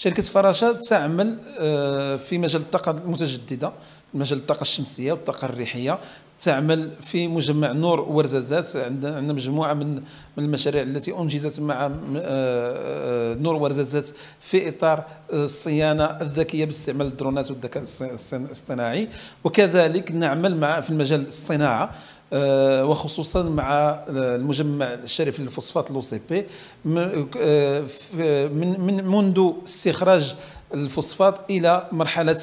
شركة فراشة تعمل آه، في مجال الطاقة المتجددة مجال الطاقة الشمسية والطاقة الريحية. تعمل في مجمع نور ورزازات. عندنا مجموعة من من المشاريع التي أنجزت مع آه، نور ورزازات في إطار الصيانة الذكية باستعمال الدرونات والذكاء الاصطناعي وكذلك نعمل مع في المجال الصناعة وخصوصا مع المجمع الشريف للفوسفات لو سي بي من من منذ استخراج الفوسفات إلى مرحلة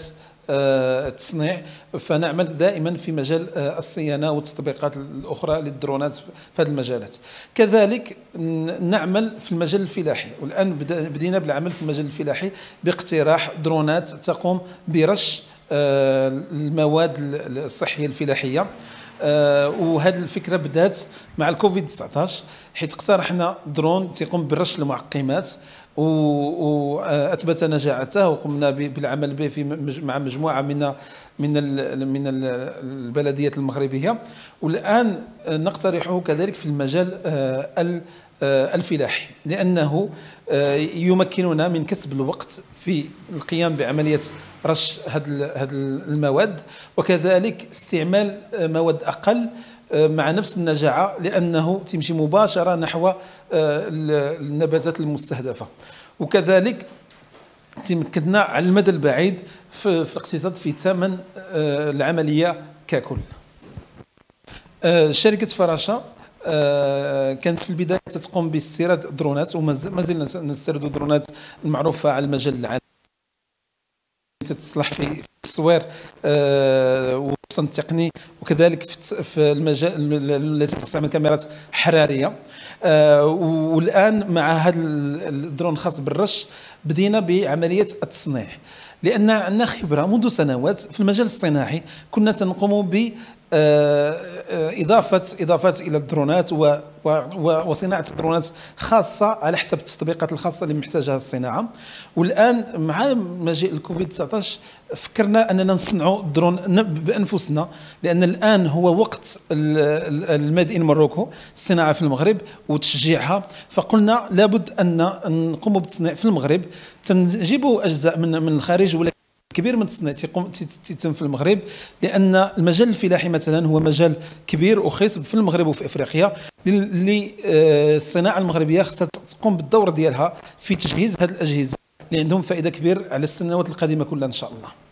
آه، التصنيع فنعمل دائما في مجال آه، الصيانة والتطبيقات الأخرى للدرونات في هذه المجالات. كذلك نعمل في المجال الفلاحي والآن بدينا بالعمل في المجال الفلاحي باقتراح درونات تقوم برش آه، المواد الصحية الفلاحية. وهذه الفكرة بدات مع الكوفيد 19 حيث اقترحنا درون تيقوم برش المعقمات. واثبت نجاعته وقمنا بالعمل به في مع مجموعة من من من البلديات المغربية. والآن نقترحه كذلك في المجال آه، آه، الفلاحي لأنه آه، يمكننا من كسب الوقت في القيام بعملية رش هذه المواد وكذلك استعمال مواد أقل مع نفس النجاعة لأنه تمشي مباشرة نحو آه، النباتات المستهدفة. وكذلك تمكننا على المدى البعيد في, الاقتصاد في ثمن آه، العملية ككل. آه، شركة فراشة كانت في البداية تقوم باستيراد درونات وما زلنا نستورد درونات المعروفة على المجال العالمي تتصلح في التصوير آه والتصنيع التقني وكذلك في المجال التي تستعمل كاميرات حرارية. آه والآن مع هذا الدرون الخاص بالرش بدينا بعملية التصنيع. لأن عندنا خبرة منذ سنوات في المجال الصناعي كنا تنقوم ب آه، إضافة إضافات إلى الدرونات وصناعة الدرونات خاصة على حسب التطبيقات الخاصة اللي محتاجها الصناعة. والآن مع مجيء الكوفيد 19 فكرنا أننا نصنعوا الدرون بأنفسنا لأن الآن هو وقت ال made in Morocco الصناعة في المغرب وتشجيعها. فقلنا لابد أن نقوم بالتصنيع في المغرب. تنجيبوا أجزاء من من الخارج ولكن كبير من التصنيع تيتم في المغرب لأن المجال الفلاحي مثلا هو مجال كبير وخصب في المغرب وفي إفريقيا. اللي آه، الصناعة المغربية خصها تقوم بالدور ديالها في تجهيز هذه الأجهزة اللي عندهم فائدة كبيره على السنوات القادمة كلها إن شاء الله.